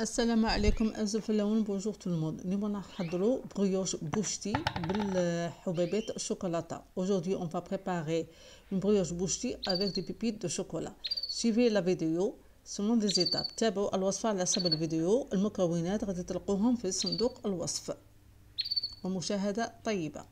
السلام عليكم اسف اللون bonjour tout le monde اليوم نحضروا brioche بوشتي بالحبيبات الشوكولاتة. Aujourd'hui on va préparer une brioche butchy avec des pépites de chocolat. Suivez la vidéo selon تابعوا الوصفه على حسب الفيديو المكونات غادي تلقوهم في صندوق الوصف ومشاهده طيبه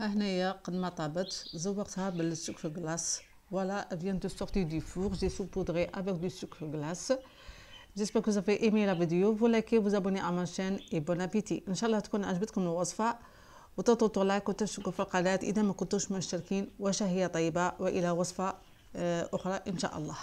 ها هنايا قد ما طابت زوقتها بالسكر غلاس Voilà, elle vient de sortir du four. J'ai saupoudré avec du sucre glace. J'espère que vous avez aimé la vidéo. Vous likez, vous abonnez à ma chaîne et bon appétit. إن شاء الله تكون عجبتكم الوصفة وتضغطوا لايك وتشتركوا في القناة إذا ما كنتوش مشتركين وشهية طيبة وإلى وصفة أخرى إن شاء الله